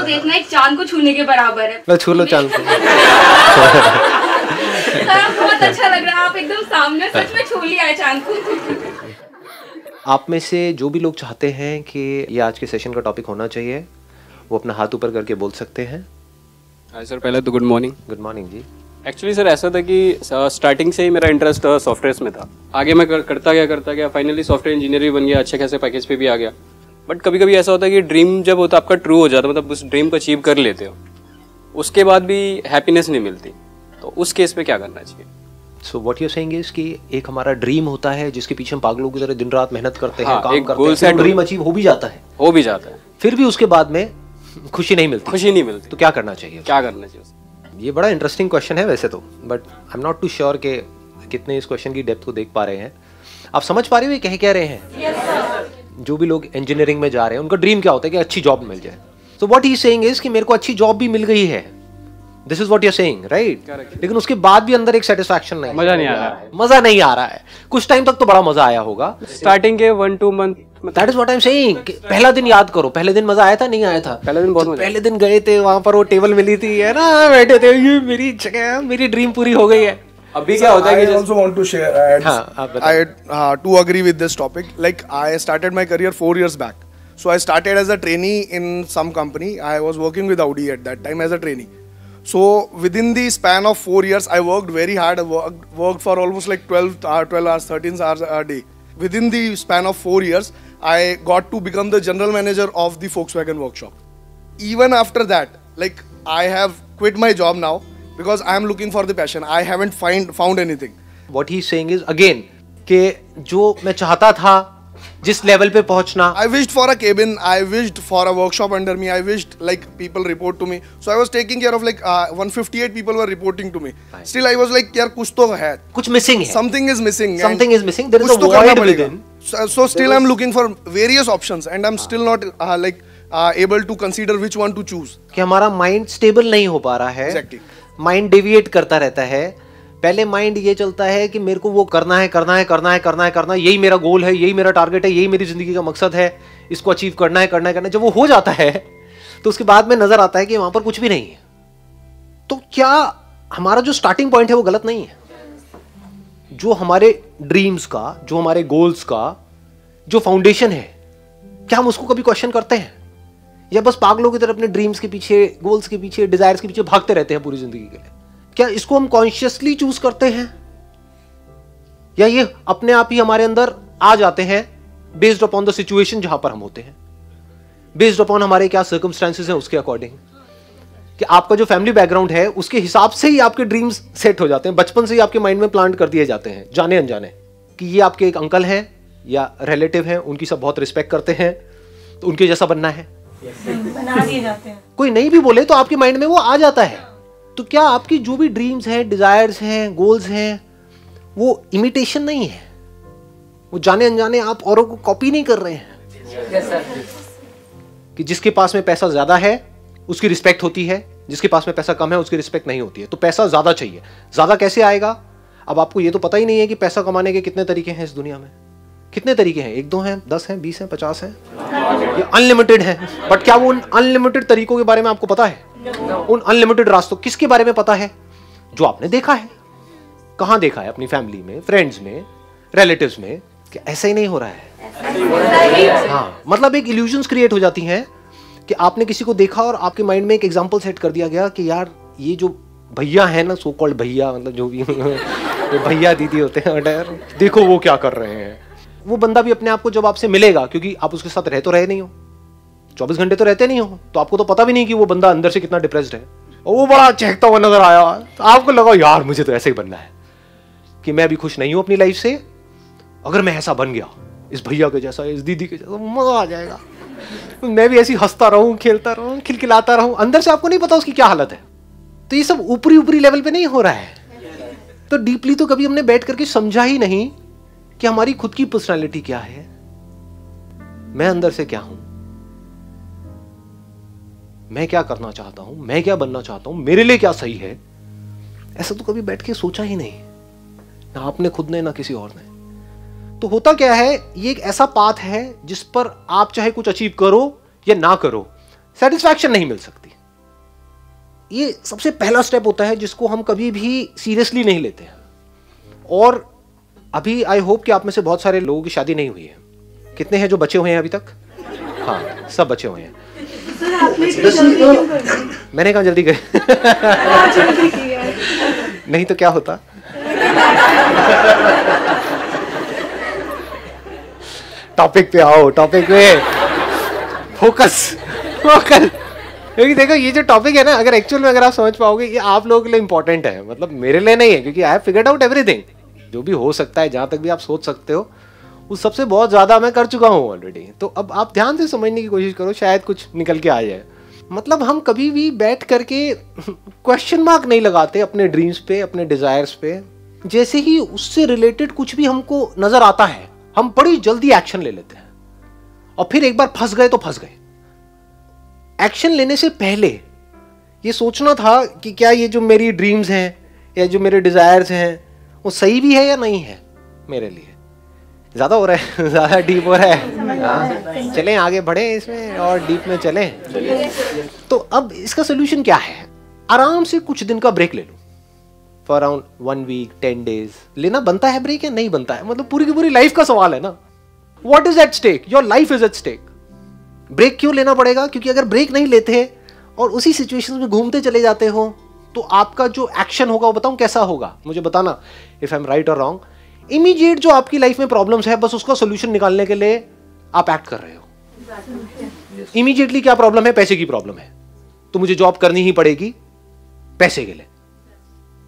आपको देखना एक चाँद को छूने के बराबर है। छू लो चाँद को। बहुत अच्छा लग रहा है। आप एकदम सामने सच में छू लिया है चाँद को। आप में से जो भी लोग चाहते हैं कि ये आज के सेशन का टॉपिक होना चाहिए वो अपना हाथ ऊपर करके बोल सकते हैं। हाय सर पहले तो गुड मॉर्निंग गुड मॉर्निंग जी। एक्चुअली सर ऐसा था कि स्टार्टिंग से ही मेरा इंटरेस्ट सॉफ्टवेयर में था। आगे मैं कर, करता गया करता गया फाइनली सॉफ्टवेयर इंजीनियर भी बन गया अच्छे खासे पैकेज पे भी आ गया। बट कभी कभी ऐसा होता है कि ड्रीम जब होता है आपका ट्रू हो जाता है मतलब उस ड्रीम को अचीव कर लेते हो। उसके बाद भी हैप्पीनेस नहीं मिलती। तो उस केस पे क्या करना चाहिए? So what you saying is कि एक हमारा ड्रीम होता है जिसके पीछे हम पागलों की तरह दिन रात मेहनत करते हैं हाँ, काम करते हैं ड्रीम अचीव हो भी जाता है। हो भी जाता है। फिर भी उसके बाद में खुशी नहीं मिलती। खुशी नहीं मिलती। तो क्या करना चाहिए? क्या करना चाहिए ये बड़ा इंटरेस्टिंग क्वेश्चन है वैसे तो but I am not too sure कि कितने इस क्वेश्चन की डेप्थ को देख पा रहे हैं। आप समझ पा रहे हो ये कह क्या रहे हैं? जो भी लोग इंजीनियरिंग में जा रहे हैं उनका ड्रीम क्या होता है कि अच्छी जॉब मिल जाए? तो व्हाट ही सेइंग इज़ कि मेरे को अच्छी जॉब भी मिल गई है। This is what you saying right लेकिन उसके बाद भी अंदर एक सेटिस्फैक्शन नहीं मज़ा नहीं आ रहा है। मज़ा नहीं आ रहा है। कुछ टाइम तक तो बड़ा मज़ा आया होगा। स्टार्टिंग के one two month that is what I am saying पहला दिन याद करो। पहले दिन मज़ा आया था नहीं आया था? पहले दिन बहुत तो मज़ा पहले दिन गए थे वहाँ पर वो टेबल मिली थी है ना? बैठे थे ये मेरी जगह मेरी ड्रीम पूरी हो गई है। अभी क्या होता है I कि also want to share. add- हाँ, आप बताइए। I uh, to agree with this topic. Like I started my career four years back. So I started as a trainee in some company. I was working with Audi at that time as a trainee. So within the span of four years, I worked very hard. I worked, worked for almost like 12, uh, 12 hours, 13 hours a day. Within the span of four years, I got to become the general manager of the Volkswagen workshop. Even after that, like I have quit my job now Because I am looking for the passion I haven't find found anything what he sang is again के जो मैं चाहता था जिस level पे पहुँचना I wished for a cabin I wished for a workshop under me I wished like people report to me so I was taking care of like 158 people were reporting to me still I was like यार कुछ तो है कुछ missing है something is missing something is missing there is a void with so still I am looking for various options and I am still not like able to consider which one to choose कि हमारा mind stable नहीं हो पा रहा है exactly exactly. Mind deviate करता रहता है। पहले माइंड ये चलता है कि मेरे को वो करना है करना है करना है करना है करना है, यही मेरा गोल है, यही मेरा टारगेट है, यही मेरी ज़िंदगी का मकसद है, इसको अचीव करना है करना है करना है। जब वो हो जाता है तो उसके बाद में नज़र आता है कि वहाँ पर कुछ भी नहीं है। तो क्या हमारा जो स्टार्टिंग पॉइंट है वो गलत नहीं है? जो हमारे ड्रीम्स का, जो हमारे गोल्स का, जो फाउंडेशन है, क्या हम उसको कभी क्वेश्चन करते हैं? या बस पागलों की तरह अपने ड्रीम्स के पीछे गोल्स के पीछे डिजायर्स के पीछे भागते रहते हैं पूरी ज़िंदगी के लिए। क्या इसको हम कॉन्शियसली चूज़ करते हैं? या ये अपने आप ही हमारे अंदर आ जाते हैं बेस्ड अपॉन द सिचुएशन जहाँ पर हम होते हैं? बेस्ड अपॉन हमारे क्या सर्कमस्टांसेस हैं उसके अकॉर्डिंग कि आपका जो फैमिली बैकग्राउंड है, उसके हिसाब से ही आपके ड्रीम्स सेट हो जाते हैं। बचपन से ही आपके माइंड में प्लांट कर दिए जाते हैं, जाने अनजाने। कि ये आपके एक अंकल हैं या रिलेटिव हैं, उनकी सब बहुत रिस्पेक्ट करते हैं तो उनके जैसा बनना है। बना दिए जाते हैं। कोई नहीं भी बोले तो आपके माइंड में वो आ जाता है। तो क्या आपकी जो भी ड्रीम्स हैं डिजायर्स हैं गोल्स हैं वो इमिटेशन नहीं है? वो जाने अनजाने आप औरों को कॉपी नहीं कर रहे हैं। Yes, कि जिसके पास में पैसा ज़्यादा है उसकी रिस्पेक्ट होती है। जिसके पास में पैसा कम है उसकी रिस्पेक्ट नहीं होती है। तो पैसा ज़्यादा चाहिए। ज़्यादा कैसे आएगा? अब आपको ये तो पता ही नहीं है कि पैसा कमाने के कितने तरीके हैं इस दुनिया में। कितने तरीके हैं? एक दो हैं दस हैं बीस हैं पचास हैं? ये अनलिमिटेड है। बट क्या वो उन अनलिमिटेड तरीकों के बारे में आपको पता है? उन अनलिमिटेड रास्तों किसके बारे में पता है? जो आपने देखा है। कहाँ देखा है अपनी फैमिली में फ्रेंड्स में रिलेटिव्स में कि ऐसा ही नहीं हो रहा है? हाँ मतलब एक इल्यूजन्स क्रिएट हो जाती हैं कि आपने किसी को देखा और आपके माइंड में एक एग्ज़ाम्पल सेट कर दिया गया कि यार ये जो भैया है ना सो कॉल्ड भैया मतलब जो भी भैया दीदी होते हैं देखो वो क्या कर रहे हैं। वो बंदा भी अपने आप को जब आपसे मिलेगा, क्योंकि आप उसके साथ रह तो रहे नहीं हो। चौबीस घंटे तो रहते नहीं हो तो आपको तो पता भी नहीं कि वो बंदा अंदर से कितना डिप्रेस्ड है। और वो बड़ा चहकता हुआ नज़र आया। तो आपको लगा, यार, मुझे तो ऐसे ही बनना है कि मैं अभी खुश नहीं हूँ अपनी लाइफ से। अगर मैं ऐसा बन गया, इस भैया के जैसा, इस दीदी के जैसा मज़ा आ जाएगा। मैं भी ऐसी हंसता रहूँ, खेलता रहूँ, खिलखिलाता रहूँ। अंदर से आपको नहीं पता उसकी क्या हालत है। तो ये सब ऊपरी ऊपरी लेवल पे नहीं हो रहा है। तो डीपली तो कभी हमने बैठ करके समझा ही नहीं कि हमारी खुद की पर्सनालिटी क्या है? मैं अंदर से क्या हूँ? मैं क्या करना चाहता हूँ? मैं क्या बनना चाहता हूँ? मेरे लिए क्या सही है? ऐसा तो कभी बैठ के सोचा ही नहीं। ना आपने खुद ने, ना किसी और ने। तो होता क्या है, ये एक ऐसा पाथ है जिस पर आप चाहे कुछ अचीव करो या ना करो सेटिस्फैक्शन नहीं मिल सकती। ये सबसे पहला स्टेप होता है जिसको हम कभी भी सीरियसली नहीं लेते हैं। और अभी आई होप कि आप में से बहुत सारे लोगों की शादी नहीं हुई है। कितने हैं जो बचे हुए हैं अभी तक? हाँ सब बचे हुए हैं। सर आपने मैंने कहा जल्दी किया नहीं तो क्या होता? टॉपिक पे आओ टॉपिक पे। फोकस फोकस क्योंकि देखो ये जो टॉपिक है ना अगर एक्चुअल में अगर आप समझ पाओगे ये आप लोगों के लिए इंपॉर्टेंट है। मतलब मेरे लिए नहीं है क्योंकि I have figured out everything जो भी हो सकता है, जहाँ तक भी आप सोच सकते हो उस सबसे बहुत ज़्यादा मैं कर चुका हूँ ऑलरेडी तो अब आप ध्यान से समझने की कोशिश करो, शायद कुछ निकल के आ जाए। मतलब हम कभी भी बैठ करके क्वेश्चन मार्क नहीं लगाते अपने ड्रीम्स पे, अपने डिजायर्स पे। जैसे ही उससे रिलेटेड कुछ भी हमको नज़र आता है, हम बड़ी जल्दी एक्शन ले लेते हैं। और फिर एक बार फंस गए तो फंस गए। एक्शन लेने से पहले ये सोचना था कि क्या ये जो मेरी ड्रीम्स हैं, या जो मेरे डिजायर्स हैं वो सही भी है या नहीं है मेरे लिए? ज़्यादा हो रहा है ज़्यादा डीप हो रहा है। हाँ, चलें आगे बढ़े इसमें और डीप में चलें। तो अब इसका सोल्यूशन क्या है? आराम से कुछ दिन का ब्रेक ले लो। For around one week ten days लेना बनता है ब्रेक या नहीं बनता है? मतलब पूरी की पूरी लाइफ का सवाल है ना? What is at stake your life is at stake break क्यों लेना पड़ेगा? क्योंकि अगर ब्रेक नहीं लेते और उसी सिचुएशन में घूमते चले जाते हो तो आपका जो एक्शन होगा, वो बताऊँ कैसा होगा? मुझे बताना इफ़ आई एम राइट और रॉन्ग इमीडिएट जो आपकी लाइफ में प्रॉब्लम्स है, बस उसका सोल्यूशन निकालने के लिए आप एक्ट कर रहे हो। इमीडिएटली क्या प्रॉब्लम है? पैसे की प्रॉब्लम है। तो मुझे जॉब करनी ही पड़ेगी पैसे के लिए।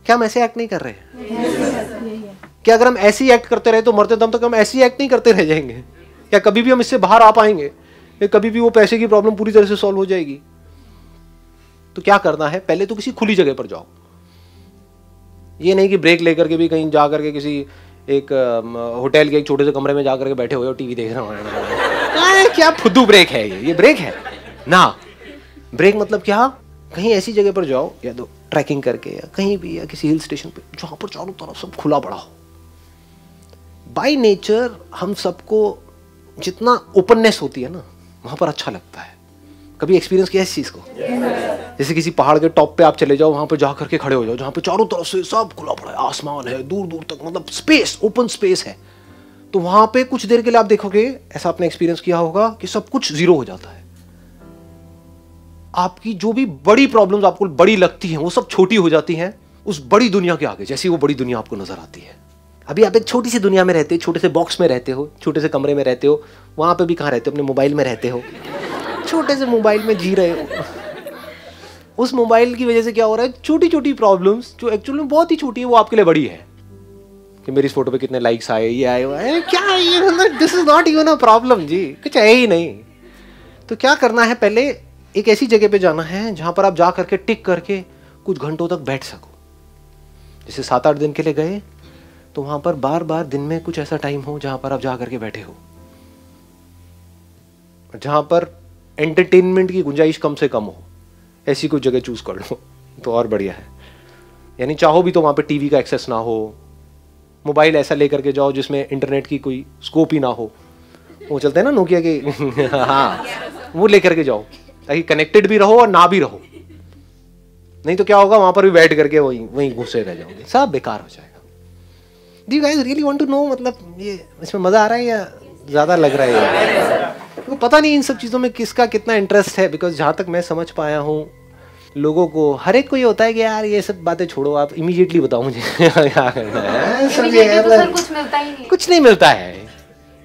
क्या हम ऐसे एक्ट नहीं कर रहे हैं? क्या अगर हम ऐसे ही एक्ट करते रहे तो मरते दम तक हम ऐसे ही एक्ट नहीं करते रह जाएँगे? क्या कभी भी हम इससे बाहर आ पाएँगे? कभी भी वो पैसे की प्रॉब्लम पूरी तरह से सॉल्व हो जाएगी? तो क्या करना है? पहले तो किसी खुली जगह पर जाओ। ये नहीं कि ब्रेक लेकर के भी कहीं जा करके किसी एक होटल के एक छोटे से कमरे में जा करके बैठे हुए हो टीवी देख रहे हो। क्या फुद्दू ब्रेक है ये? ये ब्रेक है? ना। ब्रेक मतलब क्या? कहीं ऐसी जगह पर जाओ, या तो ट्रैकिंग करके, या कहीं भी, या किसी हिल स्टेशन पे, जहाँ पर चारों तरफ़ सब खुला पड़ा हो। बाई नेचर हम सबको जितना ओपननेस होती है ना, वहाँ पर अच्छा लगता है। कभी एक्सपीरियंस किया इस चीज़ को? जैसे किसी पहाड़ के टॉप पे आप चले जाओ, वहाँ पर जा करके खड़े हो जाओ, जहाँ पे चारों तरफ़ से सब खुला पड़ा है, आसमान है दूर दूर तक मतलब स्पेस ओपन स्पेस है। तो वहाँ पे कुछ देर के लिए आप देखोगे, ऐसा आपने एक्सपीरियंस किया होगा कि सब कुछ ज़ीरो हो जाता है। आपकी जो भी बड़ी प्रॉब्लम्स आपको बड़ी लगती हैं, वो सब छोटी हो जाती हैं, उस बड़ी दुनिया के आगे, जैसी वो बड़ी दुनिया आपको नज़र आती है। अभी आप एक छोटी सी दुनिया में रहते हो छोटे से बॉक्स में रहते हो, छोटे से कमरे में रहते हो, वहाँ पे भी कहाँ रहते हो? अपने मोबाइल में रहते हो। छोटे से मोबाइल में जी रहे हो। उस मोबाइल की वजह से क्या हो रहा है? छोटी छोटी प्रॉब्लम्स जो एक्चुअली में बहुत ही छोटी है, वो आपके लिए बड़ी है। कि मेरी इस फ़ोटो पे कितने लाइक्स आए, ये आए आए क्या ये? This is not even a problem जी। कुछ है ही नहीं। तो क्या करना है? पहले एक ऐसी जगह पे जाना है, जहाँ पर आप जा करके टिक करके कुछ घंटों तक बैठ सको। जैसे सात आठ दिन के लिए गए तो वहाँ पर बार बार दिन में कुछ ऐसा टाइम हो जहाँ पर आप जा करके बैठे हो। जहाँ पर एंटरटेनमेंट की गुंजाइश कम से कम हो। ऐसी कोई जगह चूज़ कर लो तो और बढ़िया है। यानी चाहो भी तो वहाँ पे टीवी का एक्सेस ना हो मोबाइल ऐसा लेकर के जाओ जिसमें इंटरनेट की कोई स्कोप ही ना हो। वो चलते हैं ना नोकिया के हाँ वो लेकर के जाओ। ताकि कनेक्टेड भी रहो और ना भी रहो। नहीं तो क्या होगा, वहाँ पर भी बैठ करके वहीं वहीं घुसे रह जाओगे। सब बेकार हो जाएगा। The guys really want to know मतलब ये, इसमें मज़ा आ रहा है या ज़्यादा लग रहा है? पता नहीं इन सब चीज़ों में किसका कितना इंटरेस्ट है बिकॉज़ जहाँ तक मैं समझ पाया हूँ लोगों को हर एक को ये होता है कि यार ये सब बातें छोड़ो आप इमीडिएटली बताओ मुझे। क्या करना है? सब ये Immediately तो कुछ मिलता ही नहीं। कुछ नहीं मिलता है।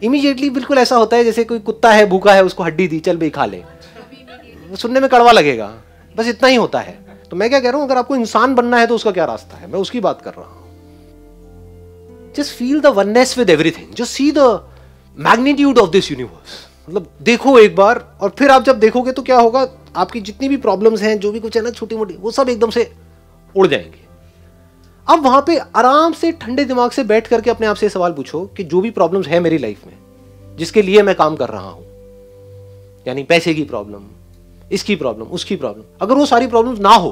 इमीडिएटली बिल्कुल ऐसा होता है जैसे कोई कुत्ता है भूखा है उसको हड्डी दी चल भाई खा ले। सुनने में कड़वा लगेगा। बस इतना ही होता है। तो मैं क्या कह रहा हूँ अगर आपको इंसान बनना है तो उसका क्या रास्ता है? मैं उसकी बात कर रहा हूँ। Just feel the oneness with everything just see the magnitude of this universe मतलब देखो एक बार और फिर आप जब देखोगे तो क्या होगा, आपकी जितनी भी प्रॉब्लम्स हैं, जो भी कुछ है ना छोटी मोटी वो सब एकदम से उड़ जाएँगे। अब वहाँ पे आराम से, ठंडे दिमाग से बैठ करके अपने आप से सवाल पूछो कि जो भी प्रॉब्लम्स है मेरी लाइफ में, जिसके लिए मैं काम कर रहा हूँ, यानी पैसे की प्रॉब्लम इसकी प्रॉब्लम उसकी प्रॉब्लम अगर वो सारी प्रॉब्लम ना हो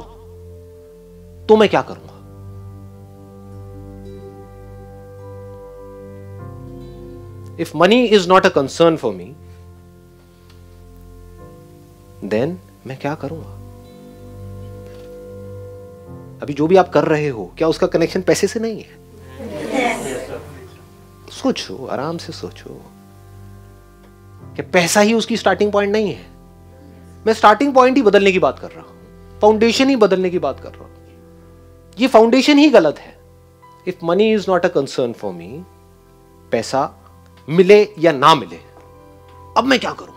तो मैं क्या करूँगा? If money is not a concern for me then मैं क्या करूँगा? अभी जो भी आप कर रहे हो, क्या उसका कनेक्शन पैसे से नहीं है? yes. सोचो, आराम से सोचो। कि पैसा ही उसकी स्टार्टिंग पॉइंट नहीं है। मैं स्टार्टिंग पॉइंट ही बदलने की बात कर रहा हूँ। फाउंडेशन ही बदलने की बात कर रहा हूँ। ये फाउंडेशन ही गलत है। If money is not a concern for me पैसा मिले या ना मिले, अब मैं क्या करूँगा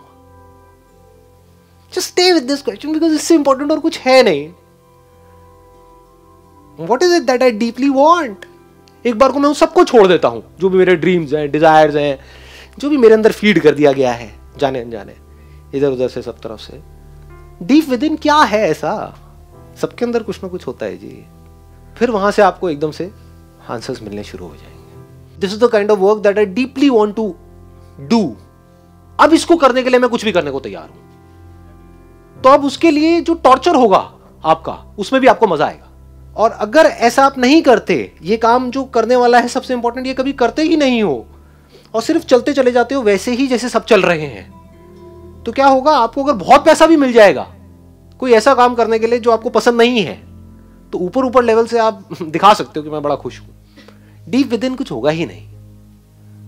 just stay with this question because इससे इंपॉर्टेंट और कुछ है नहीं। What is it that I deeply want एक बार को मैं उन सबको छोड़ देता हूँ, जो भी मेरे ड्रीम्स हैं डिजायर्स हैं, जो भी मेरे अंदर फ़ीड कर दिया गया है, जाने अनजाने, इधर उधर से सब तरफ़ से। डीप विद इन क्या है ऐसा? सबके अंदर कुछ ना कुछ होता है जी। फिर वहाँ से आपको एकदम से आंसर्स मिलने शुरू हो जाएँगे। This is the kind of work that I deeply want to do अब इसको करने के लिए मैं कुछ भी करने को तैयार हूँ। तो अब उसके लिए जो टॉर्चर होगा आपका, उसमें भी आपको मज़ा आएगा। और अगर ऐसा आप नहीं करते, ये काम जो करने वाला है सबसे इंपॉर्टेंट ये कभी करते ही नहीं हो, और सिर्फ़ चलते चले जाते हो, वैसे ही जैसे सब चल रहे हैं तो क्या होगा? आपको अगर बहुत पैसा भी मिल जाएगा, कोई ऐसा काम करने के लिए जो आपको पसंद नहीं है तो ऊपर ऊपर लेवल से आप दिखा सकते हो कि मैं बड़ा खुश हूँ। डीप विद इन कुछ होगा ही नहीं।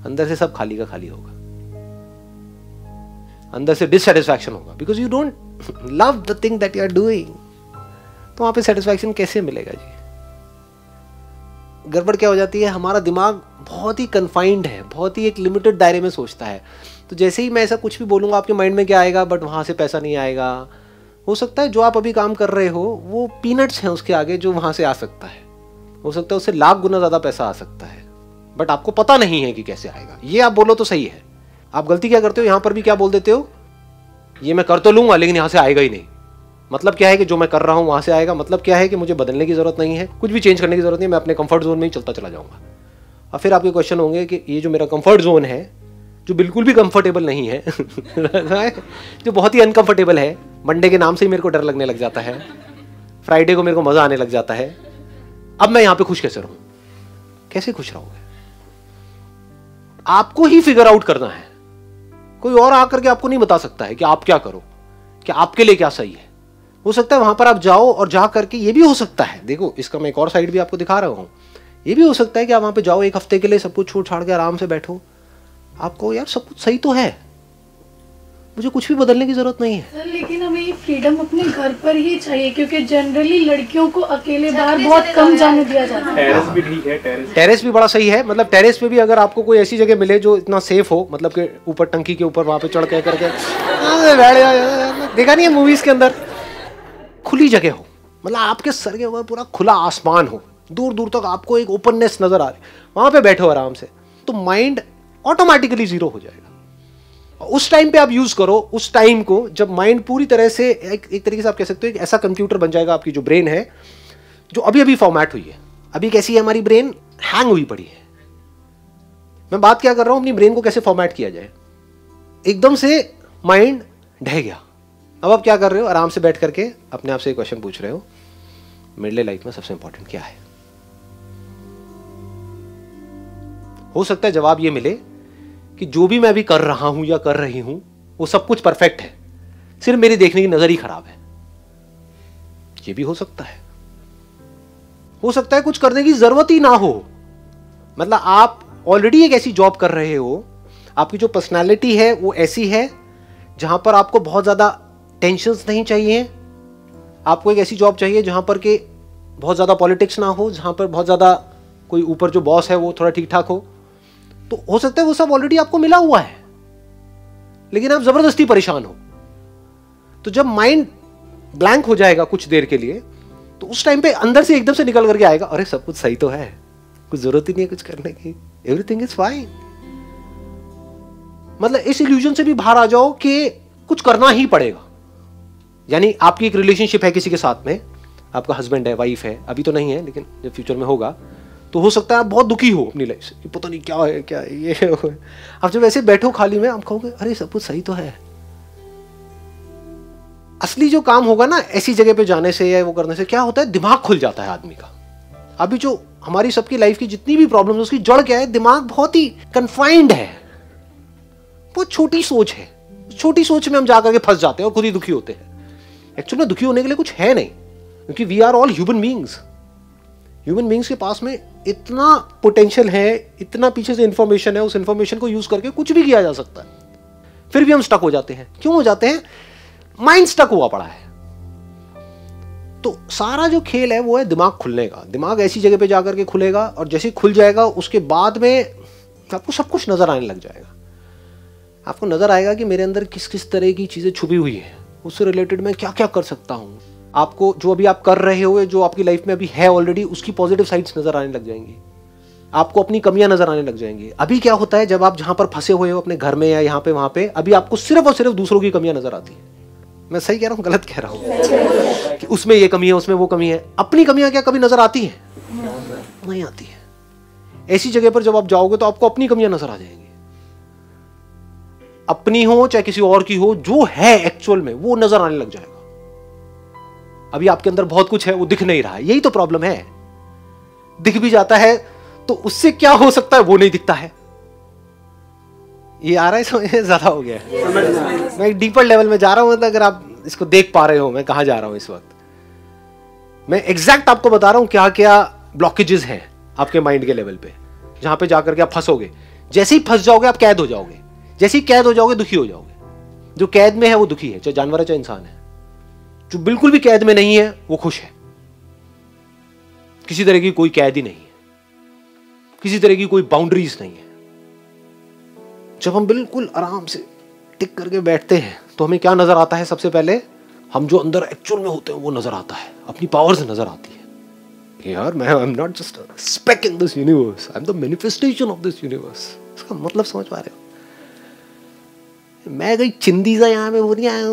अंदर से सब खाली का खाली होगा। अंदर से डिससेटिस्फैक्शन होगा। Because you don't love the thing that you are doing तो वहाँ पे सेटिस्फैक्शन कैसे मिलेगा जी? गड़बड़ क्या हो जाती है? हमारा दिमाग बहुत ही कन्फाइंड है, बहुत ही एक लिमिटेड दायरे में सोचता है। तो जैसे ही मैं ऐसा कुछ भी बोलूँगा, आपके माइंड में क्या आएगा? बट वहाँ से पैसा नहीं आएगा। हो सकता है जो आप अभी काम कर रहे हो, वो पीनट्स हैं उसके आगे जो वहाँ से आ सकता है। हो सकता है उससे लाख गुना ज़्यादा पैसा आ सकता है। बट आपको पता नहीं है कि कैसे आएगा। ये आप बोलो तो सही है। आप गलती क्या करते हो? यहाँ पर भी क्या बोल देते हो? ये मैं कर तो लूँगा, लेकिन यहाँ से आएगा ही नहीं। मतलब क्या है कि जो मैं कर रहा हूँ, वहाँ से आएगा? मतलब क्या है कि मुझे बदलने की ज़रूरत नहीं है? कुछ भी चेंज करने की ज़रूरत नहीं है, मैं अपने कंफर्ट जोन में ही चलता चला जाऊँगा। और फिर आपके क्वेश्चन होंगे कि ये जो मेरा कंफर्ट जोन है, जो बिल्कुल भी कंफर्टेबल नहीं है, जो बहुत ही अनकंफर्टेबल है मंडे के नाम से ही मेरे को डर लगने लग जाता है। फ्राइडे को मेरे को मज़ा आने लग जाता है। अब मैं यहाँ पे खुश कैसे रहूँ? कैसे खुश रहोगे? आपको ही फिगर आउट करना है। कोई और आकर के आपको नहीं बता सकता है कि आप क्या करो, कि आपके लिए क्या सही है। हो सकता है वहाँ पर आप जाओ और जा करके ये भी हो सकता है। देखो, इसका मैं एक और साइड भी आपको दिखा रहा हूँ। ये भी हो सकता है कि आप वहाँ पे जाओ, एक हफ़्ते के लिए सब कुछ छोड़ छाड़ के आराम से बैठो। आपको यार सब कुछ सही तो है। मुझे कुछ भी बदलने की ज़रूरत नहीं है। सर लेकिन हमें ये फ्रीडम अपने घर पर ही चाहिए क्योंकि जनरली लड़कियों को अकेले बाहर बहुत कम जाने दिया जाता है। टेरेस भी ठीक है टेरेस टेरेस भी बड़ा सही है मतलब टेरेस पे भी अगर आपको कोई ऐसी जगह मिले जो इतना सेफ़ हो मतलब कि ऊपर टंकी के ऊपर वहाँ पे चढ़ के करके हाँ। देखा नहीं है मूवीज़ के अंदर। खुली जगह हो मतलब आपके सर के ऊपर पूरा खुला आसमान हो दूर दूर तक आपको एक ओपननेस नज़र आ रही वहाँ पे बैठो आराम से तो माइंड ऑटोमेटिकली ज़ीरो हो जाएगा। उस टाइम पे आप यूज़ करो उस टाइम को जब माइंड पूरी तरह से एक, एक तरीके से आप कह सकते हो एक ऐसा कंप्यूटर बन जाएगा आपकी जो ब्रेन है जो अभी अभी फॉर्मेट हुई है। अभी कैसी है हमारी ब्रेन हैंग हुई पड़ी है। मैं बात क्या कर रहा हूँ अपनी ब्रेन को कैसे फॉर्मेट किया जाए? एकदम से माइंड ढह गया। अब आप क्या कर रहे हो आराम से बैठ करके अपने आप से क्वेश्चन पूछ रहे हो मिडले लाइफ में सबसे इंपॉर्टेंट क्या है? हो सकता है जवाब ये मिले कि जो भी मैं अभी कर रहा हूँ या कर रही हूँ, वो सब कुछ परफेक्ट है। सिर्फ़ मेरी देखने की नज़र ही खराब है। ये भी हो सकता है। हो सकता है कुछ करने की ज़रूरत ही ना हो। मतलब आप ऑलरेडी एक ऐसी जॉब कर रहे हो, आपकी जो पर्सनालिटी है, वो ऐसी है, जहाँ पर आपको बहुत ज़्यादा टेंशन नहीं चाहिए। आपको एक ऐसी जॉब चाहिए जहाँ पर के बहुत ज़्यादा पॉलिटिक्स ना हो, जहाँ पर बहुत ज़्यादा कोई ऊपर जो बॉस है, वो थोड़ा ठीक ठाक हो। तो हो सकता है वो सब ऑलरेडी आपको मिला हुआ है। लेकिन आप ज़बरदस्ती परेशान हो। तो जब माइंड ब्लैंक हो जाएगा कुछ देर के लिए तो उस टाइम पे अंदर से एकदम से निकल करके आएगा, अरे, सब कुछ सही तो है। कुछ ज़रूरत ही नहीं है कुछ करने की। एवरीथिंग इज़ फाइन मतलब इस इल्यूजन से भी बाहर आ जाओ कि कुछ करना ही पड़ेगा। यानी आपकी एक रिलेशनशिप है किसी के साथ में। आपका हस्बैंड है वाइफ है, अभी तो नहीं है, लेकिन जब फ्यूचर में होगा तो हो सकता है आप बहुत दुखी हो अपनी लाइफ से। कि पता नहीं क्या है क्या है, ये है आप जब ऐसे बैठो खाली में, आप कहोगे, अरे, सब कुछ सही तो है। असली जो काम होगा ना, ऐसी जगह पे जाने से या वो करने से, क्या होता है? दिमाग खुल जाता है आदमी का। अभी जो हमारी सबकी लाइफ की जितनी भी प्रॉब्लम है, उसकी जड़ क्या है? दिमाग बहुत ही कन्फाइंड है। बहुत छोटी सोच है। छोटी सोच में हम जाकर के फंस जाते हैं और खुद ही दुखी होते हैं। एक्चुअल दुखी होने के लिए कुछ है नहीं, क्योंकि we are all human beings human beings के पास में इतना पोटेंशियल है, इतना पीछे से इंफॉर्मेशन है, उस इंफॉर्मेशन को यूज़ करके कुछ भी किया जा सकता है। फिर भी हम स्टक हो जाते हैं। क्यों हो जाते हैं? माइंड स्टक हुआ पड़ा है। तो सारा जो खेल है, वो है दिमाग खुलने का। दिमाग ऐसी जगह पे जाकर के खुलेगा और जैसे ही खुल जाएगा, उसके बाद में आपको सब कुछ नज़र आने लग जाएगा। आपको नज़र आएगा कि मेरे अंदर किस किस तरह की चीज़ें छुपी हुई है। उससे रिलेटेड मैं क्या क्या कर सकता हूँ? आपको जो अभी आप कर रहे हो, जो आपकी लाइफ में अभी है ऑलरेडी उसकी पॉजिटिव साइड्स नज़र आने लग जाएँगी। आपको अपनी कमियाँ नज़र आने लग जाएँगी। अभी क्या होता है, जब आप जहाँ पर फंसे हुए हो, अपने घर में या यहाँ पे, वहाँ पे, अभी आपको सिर्फ़ और सिर्फ़ दूसरों की कमियाँ नज़र आती है। मैं सही कह रहा हूँ, गलत कह रहा हूँ? कि उसमें ये कमी है, उसमें वो कमी है। अपनी कमियाँ क्या कभी नज़र आती है? नहीं आती है। ऐसी जगह पर जब आप जाओगे तो आपको अपनी कमियाँ नज़र आ जाएँगी। अपनी हो, चाहे किसी और की हो, जो है एक्चुअल में, वो नज़र आने लग जाएगा। अभी आपके अंदर बहुत कुछ है, वो दिख नहीं रहा है। यही तो प्रॉब्लम है। दिख भी जाता है तो उससे क्या हो सकता है, वो नहीं दिखता है। ये आ रहा है, समझ ज़्यादा हो गया है। मैं एक डीपर लेवल में जा रहा हूँ, अगर आप इसको देख पा रहे हो, मैं कहा जा रहा हूँ इस वक्त। मैं एग्जैक्ट आपको बता रहा हूँ क्या क्या ब्लॉकेजेस हैं आपके माइंड के लेवल पे, जहाँ पे जाकर के आप फंसोगे। जैसे ही फंस जाओगे, आप कैद हो जाओगे। जैसे ही कैद हो जाओगे, दुखी हो जाओगे। जो कैद में है, वो दुखी है, चाहे जानवर है, चाहे इंसान है। जो बिल्कुल भी कैद में नहीं है, वो खुश है। किसी तरह की कोई कैद ही नहीं है। किसी तरह की कोई बाउंड्रीज नहीं है। जब हम बिल्कुल आराम से टिक करके बैठते हैं तो हमें क्या नज़र आता है सबसे पहले? हम जो अंदर एक्चुअल में होते हैं, वो नज़र आता है। अपनी पावर से नज़र आती है। यार, मैं I am not just speck in this universe I am the manifestation of this universe इसका मतलब समझ पा रहे हो? मैं गई चिंदी सा यहाँ पे वो नहीं आया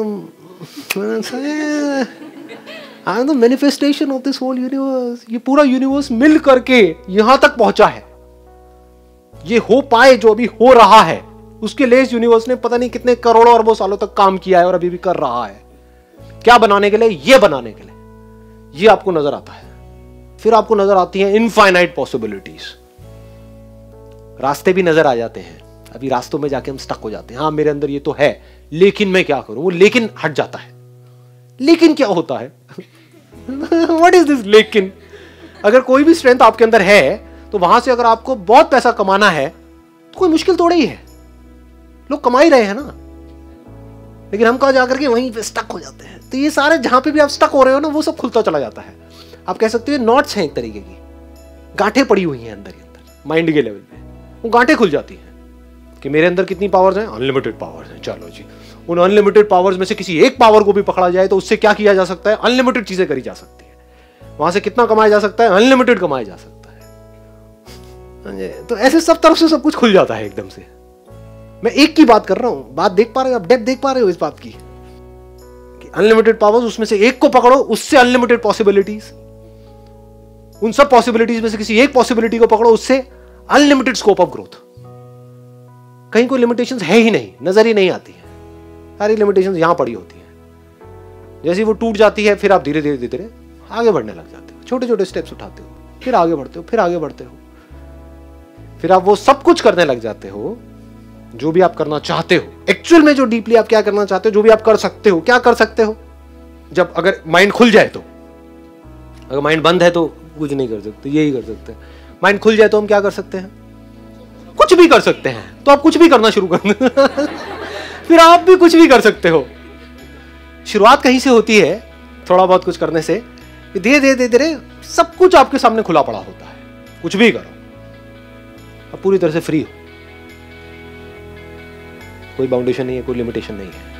I am the manifestation of this whole universe ये पूरा यूनिवर्स मिल करके यहाँ तक पहुँचा है। ये हो पाए जो अभी हो रहा है, उसके लिए इस यूनिवर्स ने पता नहीं कितने करोड़ों अरबों सालों तक काम किया है और अभी भी कर रहा है। क्या बनाने के लिए? ये बनाने के लिए। ये आपको नज़र आता है। फिर आपको नज़र आती है इनफाइनाइट पॉसिबिलिटीज रास्ते भी नज़र आ जाते हैं। अभी रास्तों में जाके हम स्टक हो जाते हैं। हाँ मेरे अंदर ये तो है। लेकिन मैं क्या करूँ? वो लेकिन हट जाता है। लेकिन क्या होता है? वट इज़ दिस लेकिन? अगर कोई भी स्ट्रेंथ आपके अंदर है तो वहाँ से अगर आपको बहुत पैसा कमाना है तो कोई मुश्किल थोड़ा ही है। लोग कमा ही रहे हैं ना। लेकिन हम कहा जाकर के वहीं पे स्टक हो जाते हैं। तो ये सारे जहाँ पे भी आप स्टक हो रहे हो ना, वो सब खुलता चला जाता है। आप कह सकते हो नॉट्स हैं एक तरीके की। गांठें पड़ी हुई हैं अंदर ही अंदर। माइंड के लेवल पे। वो गांठें खुल जाती हैं। कि मेरे अंदर कितनी पावर्स हैं? अनलिमिटेड पावर्स हैं। चलो जी। उन अनलिमिटेड पावर्स में से किसी एक पावर को भी पकड़ा जाए तो उससे क्या किया जा सकता है? अनलिमिटेड चीज़ें करी जा सकती है। वहाँ से कितना कमाया जा सकता है? अनलिमिटेड कमाया जा सकता है। तो ऐसे सब तरफ़ से सब कुछ खुल जाता है एकदम से। मैं एक की बात कर रहा हूँ। बात देख पा रहे हो? आप डेप देख पा रहे हो इस बात की? अनलिमिटेड पावर्स उसमें से एक को पकड़ो, उससे अनलिमिटेड पॉसिबिलिटीज उन सब पॉसिबिलिटीज में से किसी एक पॉसिबिलिटी को पकड़ो, उससे अनलिमिटेड स्कोप ऑफ़ ग्रोथ कहीं कोई लिमिटेशंस है ही नहीं, नज़र ही नहीं आती है। सारी लिमिटेशंस यहाँ पड़ी होती है। जैसे वो टूट जाती है, फिर आप धीरे धीरे धीरे आगे बढ़ने लग जाते हो। छोटे छोटे स्टेप्स उठाते हो, फिर आगे बढ़ते हो, फिर आगे बढ़ते हो। फिर आप वो सब कुछ करने लग जाते हो, जो भी आप करना चाहते हो। एक्चुअल में जो डीपली आप क्या करना चाहते हो, जो भी आप कर सकते हो, क्या कर सकते हो? जब अगर माइंड खुल जाए तो। अगर माइंड बंद है तो कुछ नहीं कर सकते, यही कर सकते माइंड खुल जाए तो हम क्या कर सकते हैं? कुछ भी कर सकते हैं। तो आप कुछ भी करना शुरू कर फिर आप भी कुछ भी कर सकते हो। शुरुआत कहीं से होती है, थोड़ा बहुत कुछ करने से धीरे धीरे धीरे धीरे, सब कुछ आपके सामने खुला पड़ा होता है। कुछ भी करो। आप पूरी तरह से फ्री हो। कोई बाउंडेशन नहीं है, कोई लिमिटेशन नहीं है।